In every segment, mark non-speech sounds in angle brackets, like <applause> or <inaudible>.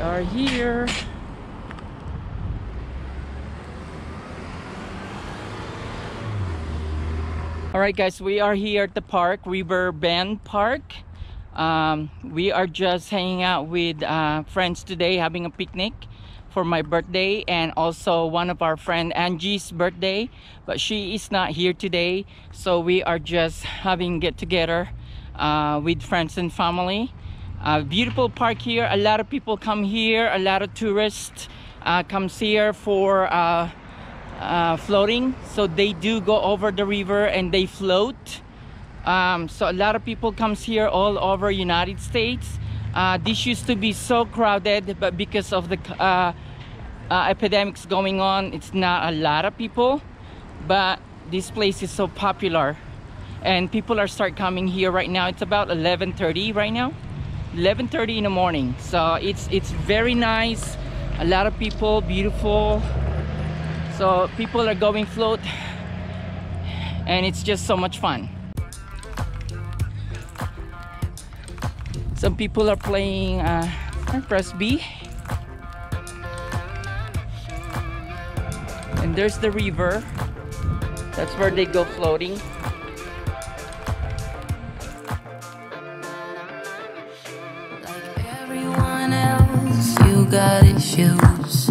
are here. Alright guys, we are here at the park, Riverbend Park. Um, we are just hanging out with uh, friends today, having a picnic for my birthday and also one of our friend Angie's birthday. But she is not here today, so we are just having get together uh, with friends and family. Uh, beautiful park here. A lot of people come here. A lot of tourists uh, comes here for uh, uh, floating. So they do go over the river and they float. Um, so a lot of people comes here all over United States. Uh, this used to be so crowded but because of the epidemics going on it's not a lot of people. But this place is so popular. And people are start coming here right now. It's about 11:30 right now 11:30 in the morning. So it's it's very nice. A lot of people beautiful. So people are going float. And it's just so much fun. Some people are playing uh, press B. And there's the river. That's where they go floating got issues.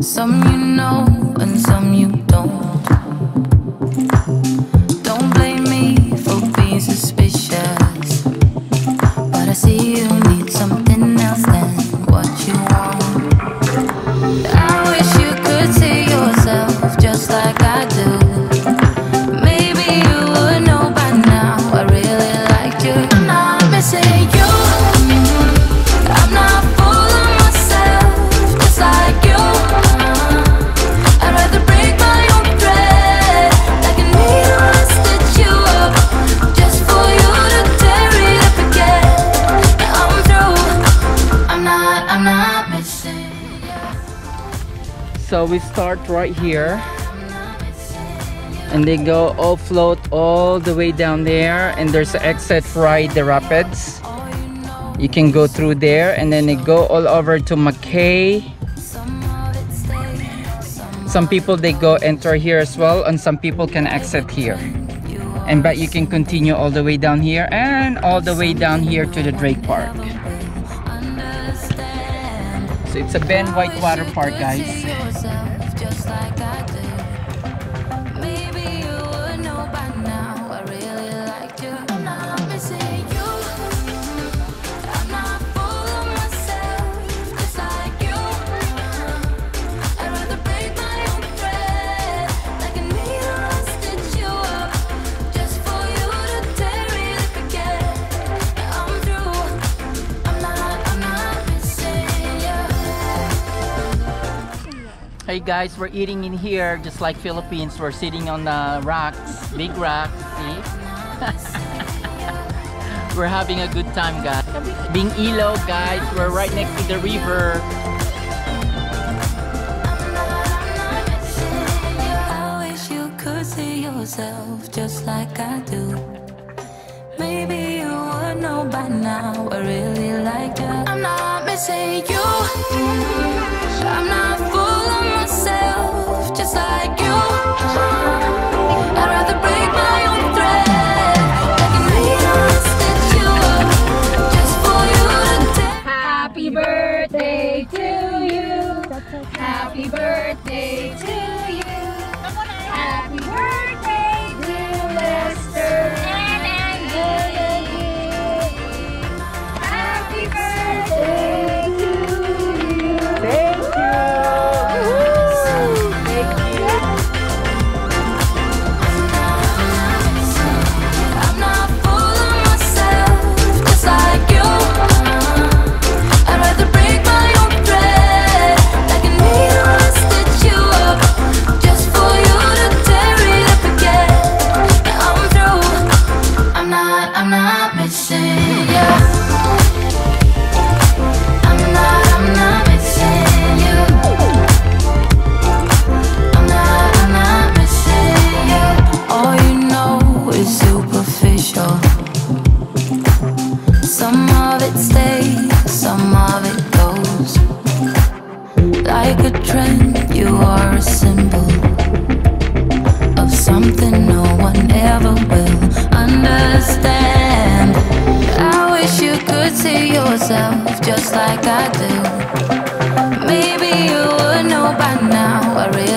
Some you know and some you so we start right here. And they go all float all the way down there. And there's an exit right the rapids. You can go through there. And then they go all over to McKay some people they go enter here as well. And some people can exit here. And but you can continue all the way down here and all the way down here to the Drake Park. So it's a Bend Whitewater Park guys hey guys we're eating in here just like Philippines we're sitting on the rocks big rocks see <laughs> we're having a good time guys being Ilo guys we're right next to the river just like I do. Maybe you would know by now. I really like you. I'm not missing you. I'm not full Happy birthday not, I'm not missing you. Yeah. myself just like I do. Maybe you would know by now. I really